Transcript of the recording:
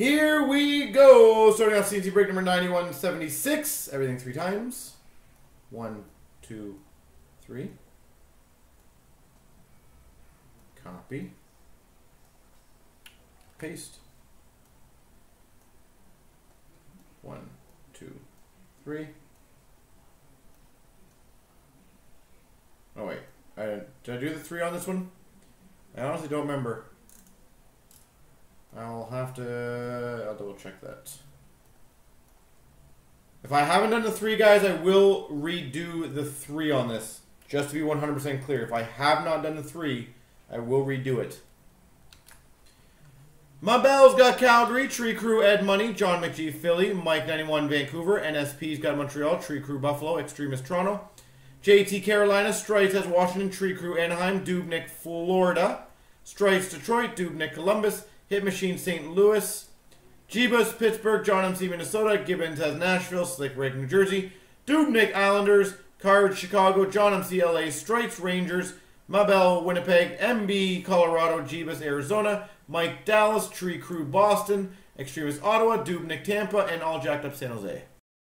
Here we go. Starting off CNC break number 9176. Everything three times. One, two, three. Copy. Paste. One, two, three. Oh wait, I, did I do the three on this one? I honestly don't remember. I'll have to. I'll double check that. If I haven't done the three guys, I will redo the three on this. Just to be 100% clear. If I have not done the three, I will redo it. My Bell's got Calgary, Tree Crew Ed Money, John McGee Philly, Mike 91 Vancouver, NSP's got Montreal, Tree Crew Buffalo, Extremist Toronto, JT Carolina, Strites has Washington, Tree Crew Anaheim, Dubnik Florida, Strites Detroit, Dubnik Columbus, Hit Machine St. Louis, Jeebus Pittsburgh, John MC Minnesota, Gibbons has Nashville, Slick Rick New Jersey, Dubnik Islanders, Card Chicago, John MC LA, Stripes Rangers, Mabel Winnipeg, MB Colorado, Jeebus Arizona, Mike Dallas, Tree Crew Boston, Extremist Ottawa, Dubnik Tampa, and All Jacked Up San Jose.